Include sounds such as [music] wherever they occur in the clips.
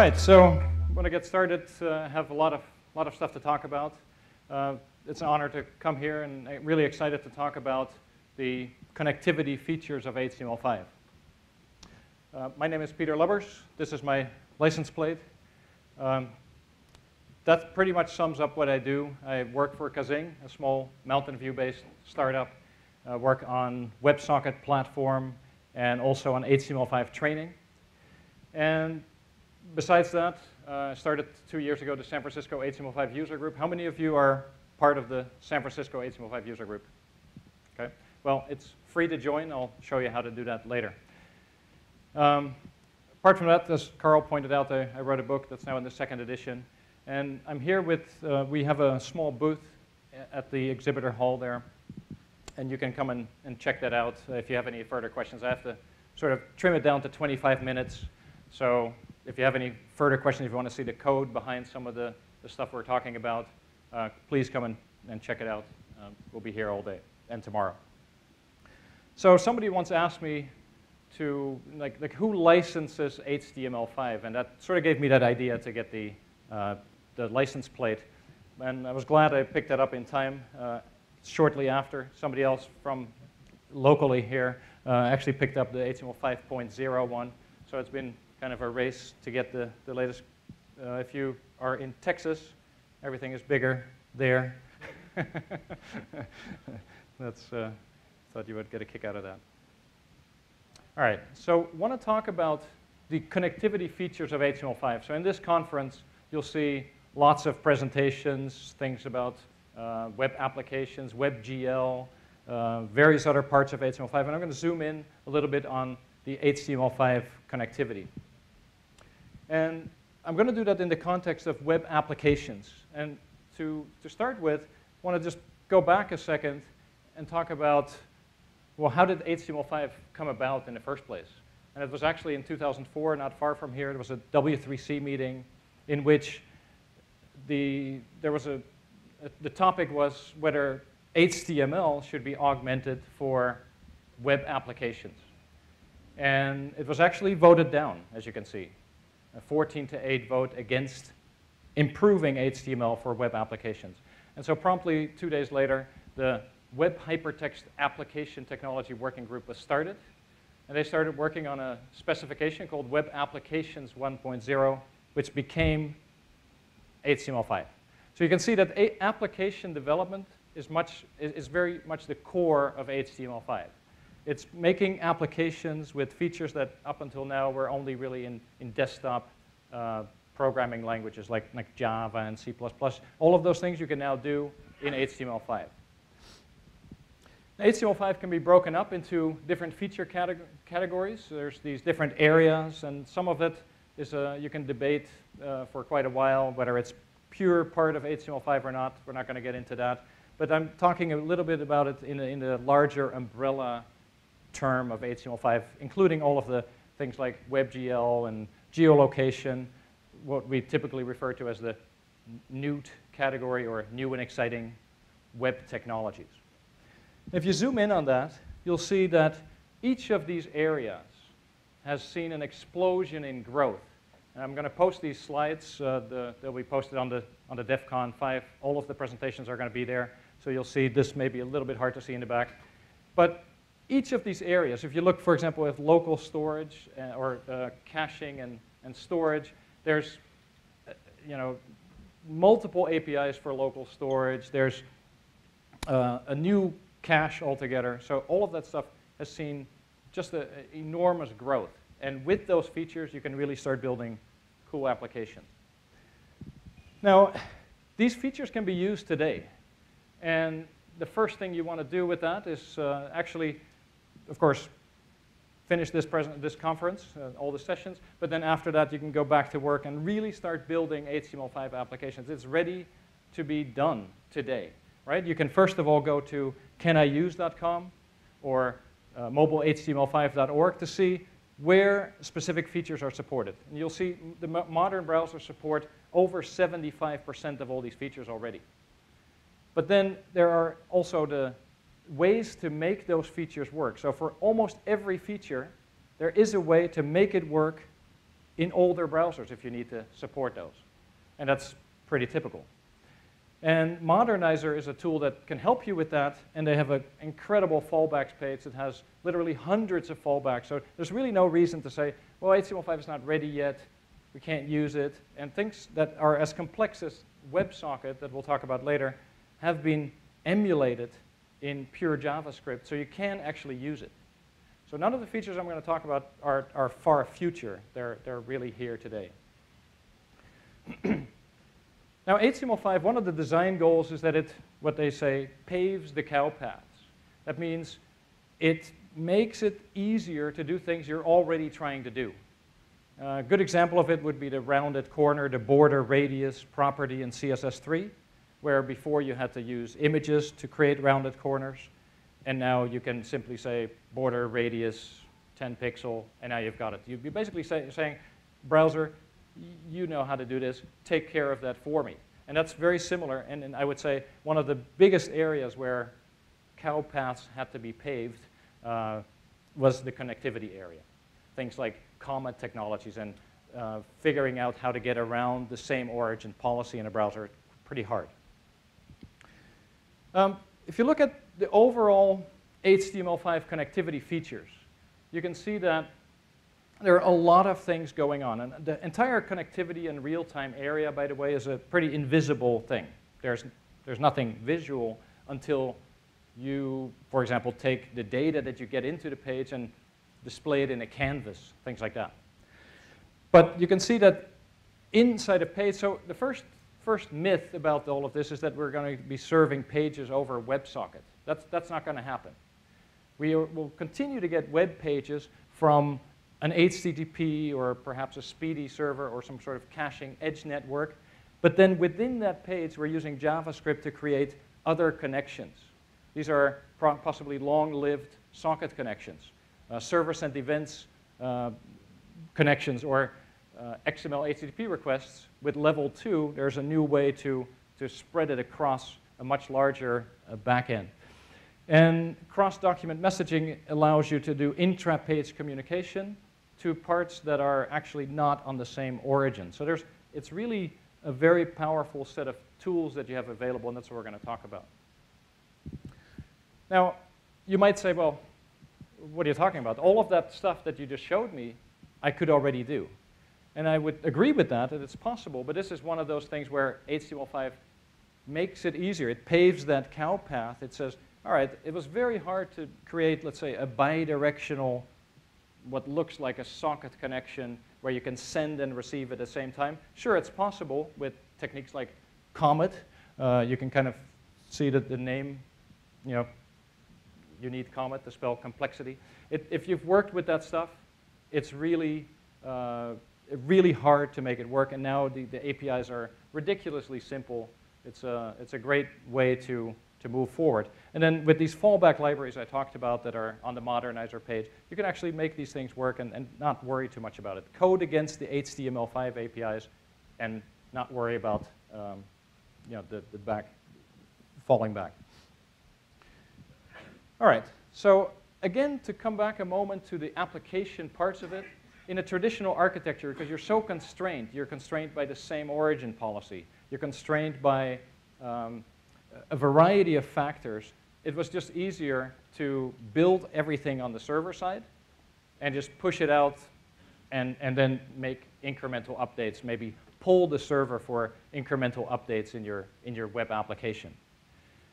right, so I'm going to get started. Uh, have a lot of lot of stuff to talk about. Uh, it's an honor to come here, and I'm really excited to talk about the connectivity features of HTML5. Uh, my name is Peter Lubbers. This is my license plate. Um, that pretty much sums up what I do. I work for Kaazing, a small Mountain View-based startup. I work on WebSocket platform and also on HTML5 training. And besides that, uh, I started two years ago the San Francisco HTML5 user group. How many of you are part of the San Francisco HTML5 user group? Okay. Well, it's free to join. I'll show you how to do that later. Um, apart from that, as Carl pointed out, I, I, wrote a book that's now in the second edition. And I'm here with, uh, we have a small booth at the exhibitor hall there. And you can come and, and check that out if you have any further questions. I have to sort of trim it down to 25 minutes. So if you have any further questions, if you want to see the code behind some of the, the stuff we're talking about, uh, please come and, and check it out. Um, we'll be here all day and tomorrow. So somebody once asked me to, like, like who licenses HTML5? And that sort of gave me that idea to get the, uh, the license plate. And I was glad I picked that up in time. Uh, shortly after, somebody else from locally here uh, actually picked up the HTML 5.0 one. So it's been kind of a race to get the, the latest. Uh, if you are in Texas, everything is bigger there. [laughs] That's, uh, thought you would get a kick out of that. All right, so want to talk about the connectivity features of HTML5. So in this conference, you'll see lots of presentations, things about uh, web applications, WebGL, uh, various other parts of HTML5. And I'm going to zoom in a little bit on the HTML5 connectivity. And I'm going to do that in the context of web applications. And to, to start with, I want to just go back a second and talk about, well, how did HTML5 come about in the first place? And it was actually in 2004, not far from here, there was a W3C meeting in which the, there was a, the topic was whether HTML should be augmented for web applications. And it was actually voted down, as you can see a 14 to 8 vote against improving HTML for web applications. And so promptly two days later, the Web Hypertext Application Technology Working Group was started. And they started working on a specification called Web Applications 1.0, which became HTML5. So you can see that application development is, much, is very much the core of HTML5. It's making applications with features that up until now were only really in, in desktop uh, programming languages like, like Java and C++. All of those things you can now do in HTML5. HTML5 can be broken up into different feature categories. There's these different areas, and some of it is uh, you can debate uh, for quite a while whether it's pure part of HTML5 or not. We're not going to get into that. But I'm talking a little bit about it in a, in a larger umbrella term of HTML5, including all of the things like WebGL and geolocation, what we typically refer to as the NEWT category or new and exciting web technologies. If you zoom in on that, you'll see that each of these areas has seen an explosion in growth. And I'm going to post these slides. Uh, the, they'll be posted on the, on the DevCon5. All of the presentations are going to be there. So you'll see this may be a little bit hard to see in the back. But each of these areas, if you look, for example, at local storage uh, or uh, caching and, and storage, there's uh, you know, multiple APIs for local storage. There's uh, a new cache altogether. So all of that stuff has seen just an enormous growth. And with those features, you can really start building cool applications. Now, these features can be used today. And the first thing you want to do with that is uh, actually of course, finish this, present, this conference, uh, all the sessions, but then after that you can go back to work and really start building HTML5 applications. It's ready to be done today, right? You can first of all go to caniuse.com or uh, mobilehtml5.org to see where specific features are supported. And you'll see the modern browsers support over 75% of all these features already. But then there are also the ways to make those features work. So for almost every feature, there is a way to make it work in older browsers if you need to support those. And that's pretty typical. And Modernizr is a tool that can help you with that, and they have an incredible fallbacks page that has literally hundreds of fallbacks. So there's really no reason to say, well, HTML5 is not ready yet, we can't use it. And things that are as complex as WebSocket, that we'll talk about later, have been emulated in pure JavaScript, so you can actually use it. So none of the features I'm going to talk about are, are far future. They're, they're really here today. [clears throat] Now, HTML5, one of the design goals is that it, what they say, paves the cow paths. That means it makes it easier to do things you're already trying to do. A good example of it would be the rounded corner, the border radius property in CSS3, where before you had to use images to create rounded corners, and now you can simply say border radius 10 pixel, and now you've got it. You'd be basically say, saying, browser, you know how to do this, take care of that for me. And that's very similar, and, and I would say one of the biggest areas where cow paths had to be paved uh, was the connectivity area. Things like common technologies and uh, figuring out how to get around the same origin policy in a browser, pretty hard. Um, if you look at the overall HTML5 connectivity features, you can see that there are a lot of things going on. And the entire connectivity and real-time area, by the way, is a pretty invisible thing. There's, there's nothing visual until you, for example, take the data that you get into the page and display it in a canvas, things like that. But you can see that inside a page, so the first, first myth about all of this is that we're going to be serving pages over WebSocket. That's, that's not going to happen. We will continue to get web pages from an HTTP or perhaps a SPDY server or some sort of caching edge network. But then within that page, we're using JavaScript to create other connections. These are possibly long-lived socket connections, uh, server-sent events uh, connections, or uh, XML HTTP requests. With level two, there's a new way to, to spread it across a much larger uh, backend. And cross-document messaging allows you to do intra-page communication to parts that are actually not on the same origin. So there's, it's really a very powerful set of tools that you have available, and that's what we're going to talk about. Now, you might say, well, what are you talking about? All of that stuff that you just showed me, I could already do. And I would agree with that, that it's possible, but this is one of those things where HTML5 makes it easier. It paves that cow path. It says, all right, it was very hard to create, let's say, a bidirectional what looks like a socket connection where you can send and receive at the same time. Sure, it's possible with techniques like Comet. Uh, you can kind of see that the name, you know, you need Comet to spell complexity. It, if you've worked with that stuff, it's really, uh, really hard to make it work. And now the, the APIs are ridiculously simple. It's a, it's a great way to to move forward. And then with these fallback libraries I talked about that are on the Modernizr page, you can actually make these things work and, and not worry too much about it. Code against the HTML5 APIs and not worry about um, you know, the, the back, falling back. All right, so again, to come back a moment to the application parts of it, in a traditional architecture, because you're so constrained, you're constrained by the same origin policy. You're constrained by um, a variety of factors, it was just easier to build everything on the server side and just push it out and, and then make incremental updates, maybe pull the server for incremental updates in your, in your web application.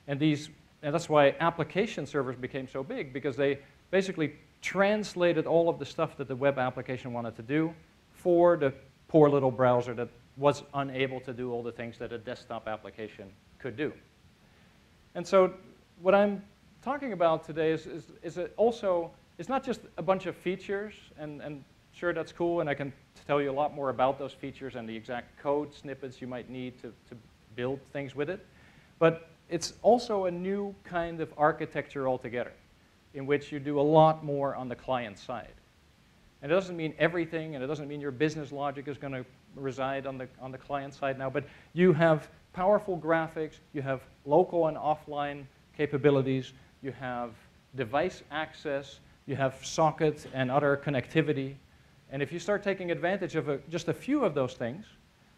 And, these, and that's why application servers became so big, because they basically translated all of the stuff that the web application wanted to do for the poor little browser that was unable to do all the things that a desktop application could do. And so what I'm talking about today is, is, is also, it's not just a bunch of features, and, and sure, that's cool, and I can tell you a lot more about those features and the exact code snippets you might need to, to build things with it. But it's also a new kind of architecture altogether, in which you do a lot more on the client side. And it doesn't mean everything, and it doesn't mean your business logic is going to reside on the, on the client side now, but you have powerful graphics, you have local and offline capabilities, you have device access, you have socket and other connectivity, And if you start taking advantage of a, just a few of those things,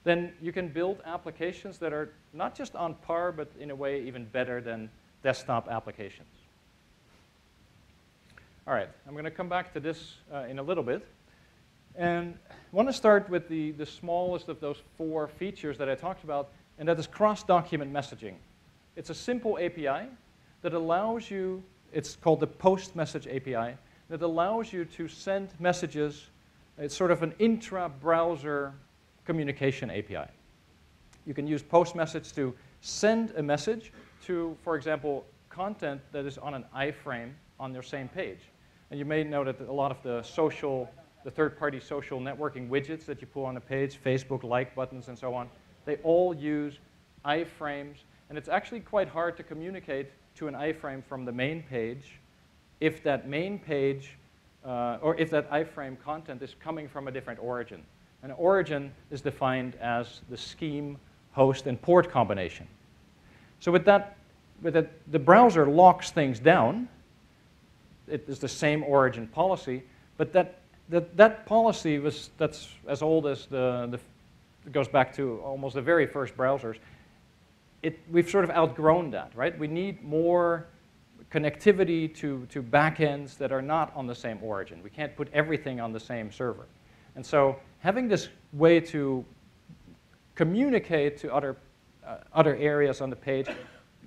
then you can build applications that are not just on par, but in a way even better than desktop applications. All right, I'm going to come back to this uh, in a little bit. And I want to start with the, the smallest of those four features that I talked about, and that is cross-document messaging. It's a simple API that allows you, it's called the Post Message API, that allows you to send messages. It's sort of an intra-browser communication API. You can use Post Message to send a message to, for example, content that is on an iframe on your same page. And you may know that a lot of the social, the third-party social networking widgets that you pull on a page, Facebook like buttons and so on, they all use iframes. And it's actually quite hard to communicate to an iframe from the main page if that main page uh, or if that iframe content is coming from a different origin. An origin is defined as the scheme, host, and port combination. So with that, with that the browser locks things down. It is the same origin policy, but that, that, that policy was, that's as old as the, the, it goes back to almost the very first browsers. It, we've sort of outgrown that, right? We need more connectivity to, to backends that are not on the same origin. We can't put everything on the same server. And so having this way to communicate to other, uh, other areas on the page,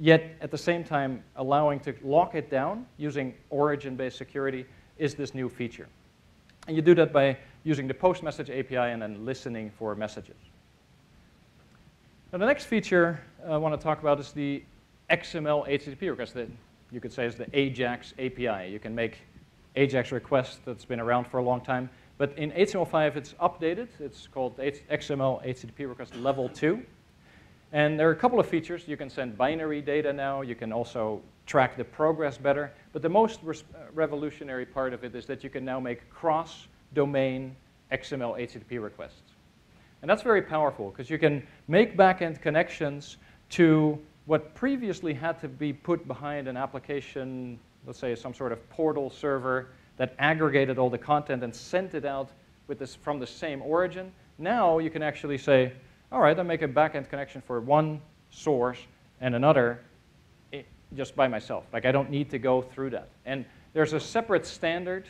yet at the same time allowing to lock it down using origin-based security is this new feature. And you do that by using the post message API and then listening for messages. Now the next feature I want to talk about is the XML HTTP request that you could say is the AJAX API. You can make AJAX requests that's been around for a long time. But in HTML5, it's updated. It's called XML HTTP request level 2. And there are a couple of features. You can send binary data now. You can also track the progress better. But the most uh, revolutionary part of it is that you can now make cross-domain XML HTTP requests. And that's very powerful because you can make backend connections to what previously had to be put behind an application, let's say some sort of portal server that aggregated all the content and sent it out with this, from the same origin. Now you can actually say, all right, I make a backend connection for one source and another eh, just by myself. Like I don't need to go through that. And there's a separate standard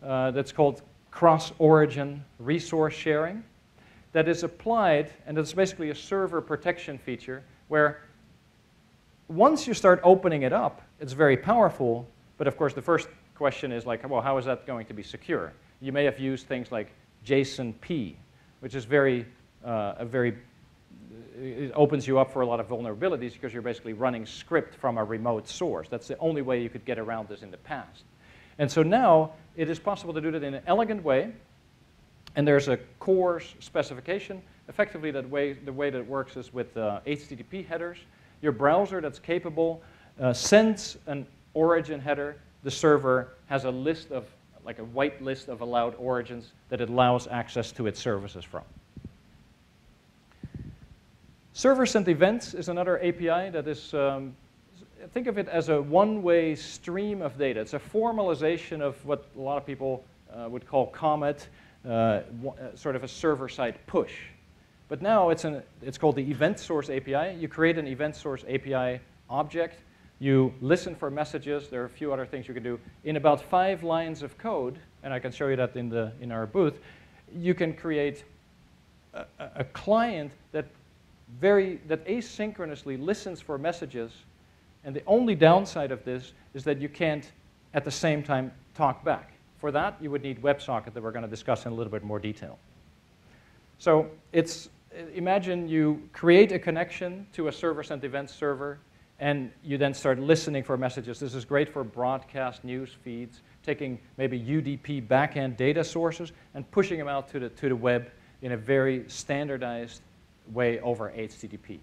uh, that's called cross-origin resource sharing that is applied, and it's basically a server protection feature where once you start opening it up, it's very powerful. But of course, the first question is like, well, how is that going to be secure? You may have used things like JSON-P, which is very, uh, a very, it opens you up for a lot of vulnerabilities because you're basically running script from a remote source. That's the only way you could get around this in the past. And so now it is possible to do that in an elegant way. And there's a CORS specification. Effectively, that way, the way that it works is with uh, HTTP headers your browser that's capable uh, sends an origin header. The server has a list of, like a white list of allowed origins that it allows access to its services from. Server sent events is another API that is, um, think of it as a one-way stream of data. It's a formalization of what a lot of people uh, would call COMET, uh, uh sort of a server-side push. But now it's, an, it's called the event source API. You create an event source API object. You listen for messages. There are a few other things you can do. In about five lines of code, and I can show you that in, the, in our booth, you can create a, a client that, very, that asynchronously listens for messages. And the only downside of this is that you can't, at the same time, talk back. For that, you would need WebSocket that we're going to discuss in a little bit more detail. So it's imagine you create a connection to a server-sent event server, and you then start listening for messages. This is great for broadcast news feeds, taking maybe UDP backend data sources and pushing them out to the, to the web in a very standardized way over HTTP.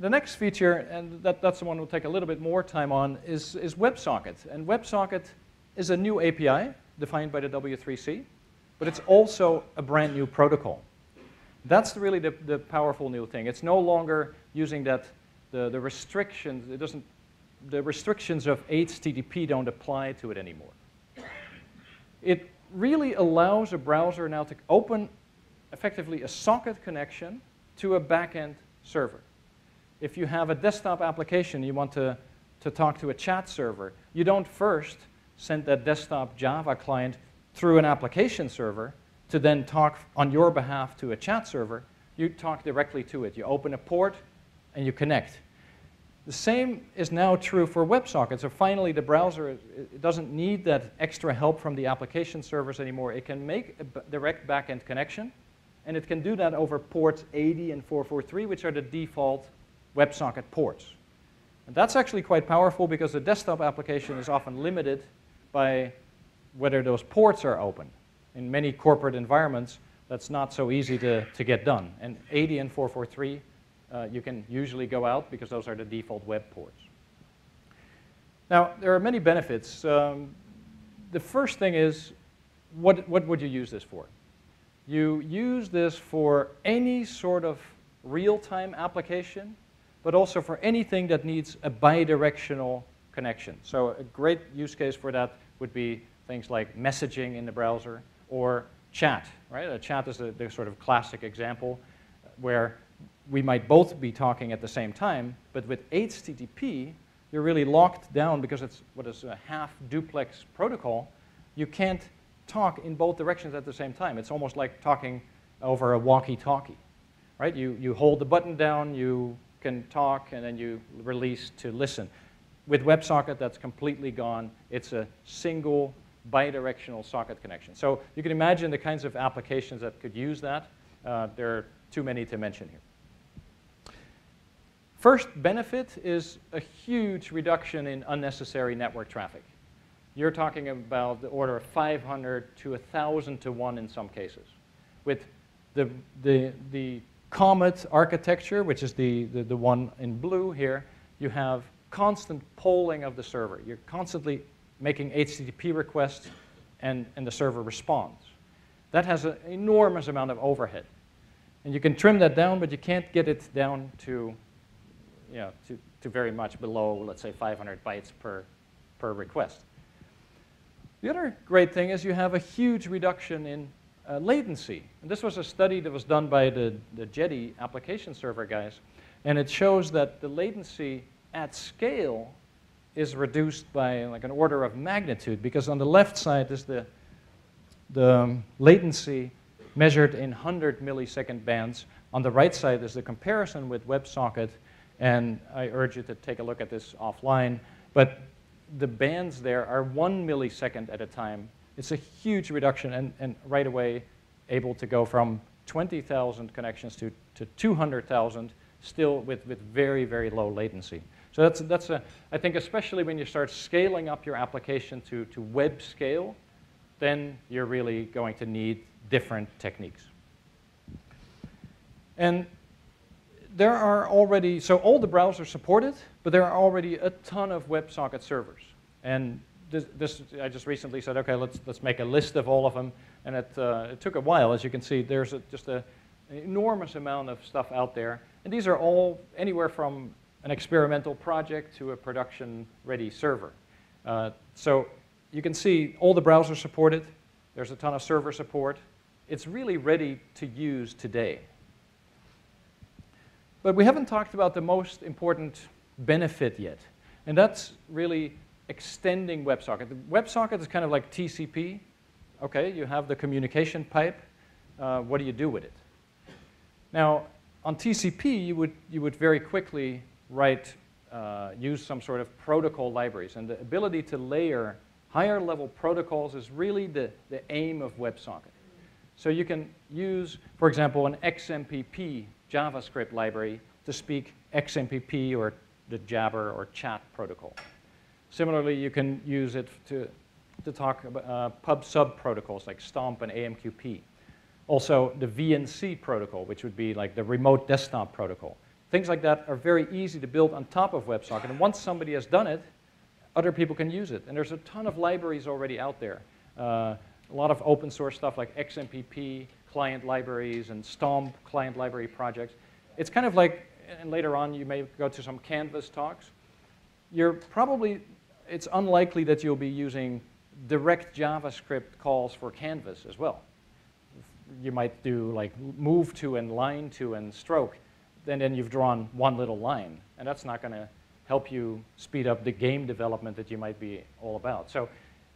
The next feature, and that, that's the one we'll take a little bit more time on, is, is WebSocket. And WebSocket is a new API defined by the W3C, but it's also a brand new protocol. That's really the, the powerful new thing. It's no longer using that, the, the restrictions, it doesn't, the restrictions of HTTP don't apply to it anymore. It really allows a browser now to open effectively a socket connection to a backend server. If you have a desktop application, you want to, to talk to a chat server, you don't first send that desktop Java client through an application server to then talk on your behalf to a chat server. You talk directly to it. You open a port and you connect. The same is now true for WebSocket. So finally, the browser doesn't need that extra help from the application servers anymore. It can make a direct backend connection, and it can do that over ports 80 and 443, which are the default WebSocket ports. And that's actually quite powerful because the desktop application is often limited by whether those ports are open. In many corporate environments, that's not so easy to, to get done. And 80 and 443, uh, you can usually go out because those are the default web ports. Now, there are many benefits. Um, the first thing is, what, what would you use this for? You use this for any sort of real-time application, but also for anything that needs a bidirectional connection. So a great use case for that would be things like messaging in the browser or chat, right? A chat is the, the sort of classic example where we might both be talking at the same time, but with HTTP, you're really locked down because it's what is a half duplex protocol. You can't talk in both directions at the same time. It's almost like talking over a walkie-talkie, right? You, you hold the button down, you can talk, and then you release to listen. With WebSocket, that's completely gone. It's a single bidirectional socket connection. So you can imagine the kinds of applications that could use that. Uh, there are too many to mention here. First benefit is a huge reduction in unnecessary network traffic. You're talking about the order of 500 to 1,000 to 1 in some cases. With the, the, the Comet architecture, which is the, the, the one in blue here, you have constant polling of the server. You're constantly making HTTP requests, and, and the server responds. That has an enormous amount of overhead. And you can trim that down, but you can't get it down to, you know, to, to very much below, let's say, 500 bytes per, per request. The other great thing is you have a huge reduction in uh, latency. And this was a study that was done by the, the Jetty application server guys. And it shows that the latency at scale is reduced by like an order of magnitude because on the left side is the, the um, latency measured in 100 millisecond bands. On the right side is the comparison with WebSocket, and I urge you to take a look at this offline. But the bands there are one millisecond at a time. It's a huge reduction, and, and right away able to go from 20,000 connections to, to 200,000, still with, with very, very low latency. So that's, that's a, I think especially when you start scaling up your application to, to web scale, then you're really going to need different techniques. And there are already, so all the browsers support it, but there are already a ton of WebSocket servers. And this, this, I just recently said, okay, let's, let's make a list of all of them. And it, uh, it took a while. As you can see, there's a, just a, an enormous amount of stuff out there. And these are all anywhere from an experimental project to a production-ready server. Uh, so you can see all the browsers support it. There's a ton of server support. It's really ready to use today. But we haven't talked about the most important benefit yet, and that's really extending WebSocket. The WebSocket is kind of like TCP. Okay, you have the communication pipe. Uh, what do you do with it? Now, on TCP, you would, you would very quickly write, uh, use some sort of protocol libraries. And the ability to layer higher level protocols is really the, the aim of WebSocket. So you can use, for example, an XMPP JavaScript library to speak XMPP or the Jabber or chat protocol. Similarly, you can use it to, to talk about uh, pub-sub protocols like STOMP and AMQP. Also, the VNC protocol, which would be like the remote desktop protocol. Things like that are very easy to build on top of WebSocket. And once somebody has done it, other people can use it. And there's a ton of libraries already out there. Uh, a lot of open source stuff like XMPP client libraries and STOMP client library projects. It's kind of like, and later on you may go to some Canvas talks. You're probably, it's unlikely that you'll be using direct JavaScript calls for Canvas as well. You might do like move to and line to and stroke, and then you've drawn one little line. And that's not going to help you speed up the game development that you might be all about. So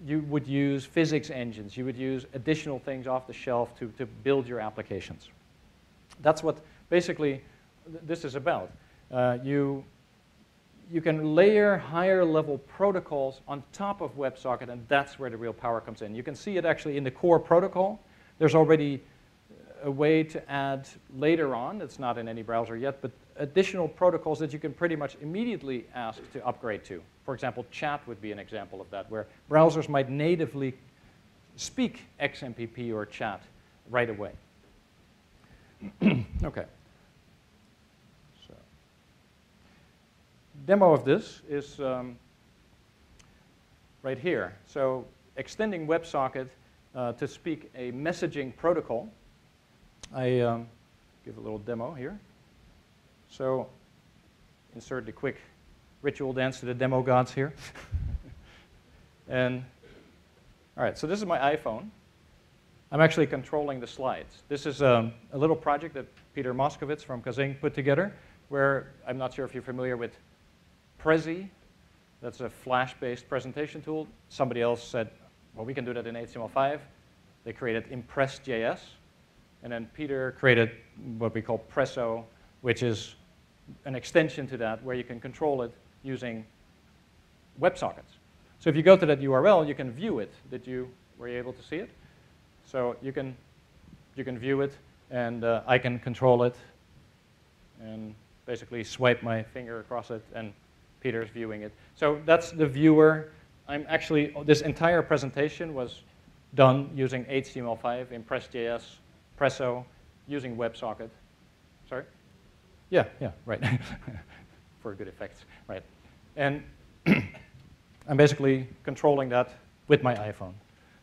you would use physics engines. You would use additional things off the shelf to, to build your applications. That's what basically th this is about. Uh, you, you can layer higher level protocols on top of WebSocket, and that's where the real power comes in. You can see it actually in the core protocol. There's already a way to add later on, it's not in any browser yet, but additional protocols that you can pretty much immediately ask to upgrade to. For example, chat would be an example of that, where browsers might natively speak XMPP or chat right away. [clears throat] okay. So, demo of this is um, right here. So extending WebSocket uh, to speak a messaging protocol. I um, give a little demo here. So insert the quick ritual dance to the demo gods here. [laughs] and all right, so this is my iPhone. I'm actually controlling the slides. This is um, a little project that Peter Moskovits from Kaazing put together, where I'm not sure if you're familiar with Prezi. That's a Flash-based presentation tool. Somebody else said, well, we can do that in HTML5. They created Impress.js. And then Peter created what we call Presso, which is an extension to that where you can control it using WebSockets. So if you go to that URL, you can view it. Did you, were you able to see it? So you can, you can view it, and uh, I can control it, and basically swipe my finger across it, and Peter's viewing it. So that's the viewer. I'm actually, this entire presentation was done using HTML5, Impress.js, Presso, using WebSocket. Sorry? Yeah, yeah, right. [laughs] For good effects, right. And [coughs] I'm basically controlling that with my iPhone.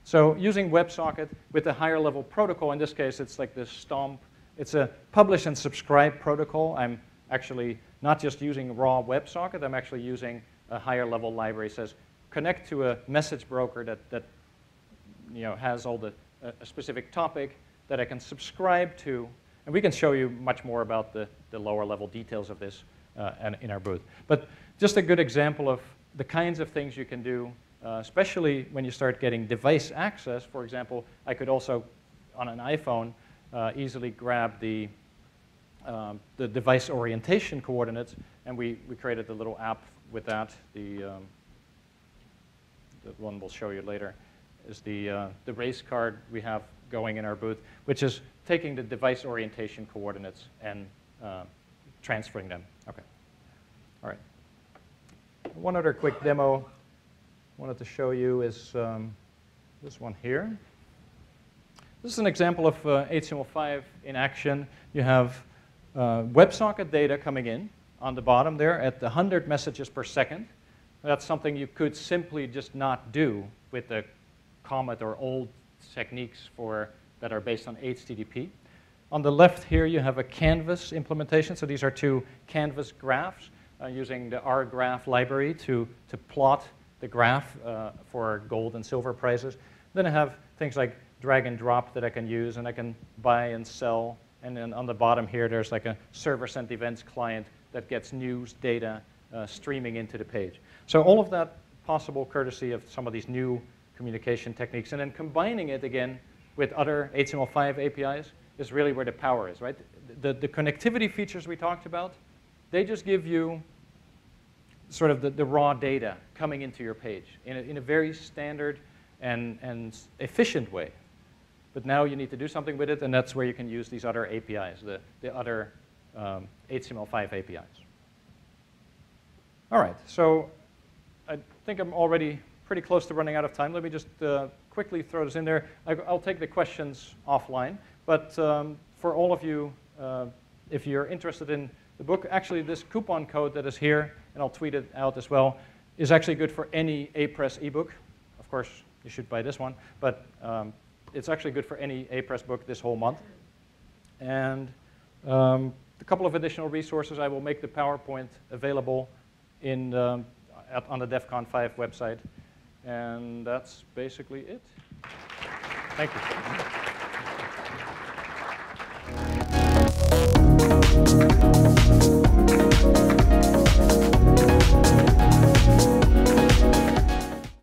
So using WebSocket with a higher level protocol, in this case, it's like this STOMP. It's a publish and subscribe protocol. I'm actually not just using raw WebSocket, I'm actually using a higher level library. It says connect to a message broker that, that you know, has all the a specific topic that I can subscribe to. And we can show you much more about the, the lower level details of this uh, in our booth. But just a good example of the kinds of things you can do uh, especially when you start getting device access. For example, I could also, on an iPhone, uh, easily grab the, um, the device orientation coordinates, and we, we created a little app with that. The, um, the one we'll show you later is the, uh, the race card we have going in our booth, which is taking the device orientation coordinates and uh, transferring them. Okay. All right. One other quick demo I wanted to show you is um, this one here. This is an example of uh, HTML5 in action. You have uh, WebSocket data coming in on the bottom there at the 100 messages per second. That's something you could simply just not do with the Comet or old techniques for, that are based on HTTP. On the left here, you have a Canvas implementation. So these are two Canvas graphs uh, using the rgraph library to, to plot the graph uh, for gold and silver prices. Then I have things like drag and drop that I can use, and I can buy and sell. And then on the bottom here, there's like a server-sent events client that gets news data uh, streaming into the page. So all of that possible courtesy of some of these new communication techniques. And then combining it again with other HTML5 APIs is really where the power is, right? The, the connectivity features we talked about, they just give you sort of the, the raw data coming into your page in a, in a very standard and, and efficient way. But now you need to do something with it, and that's where you can use these other APIs, the, the other um, HTML5 APIs. All right, so I think I'm already pretty close to running out of time. Let me just uh, quickly throw this in there. I, will take the questions offline, but um, for all of you, uh, if you're interested in the book, actually this coupon code that is here and I'll tweet it out as well, is actually good for any Apress ebook. Of course, you should buy this one, but um, it's actually good for any Apress book this whole month. And um, a couple of additional resources. I will make the PowerPoint available in, um, at, on the DevCon5 website. And that's basically it. Thank you. Bye.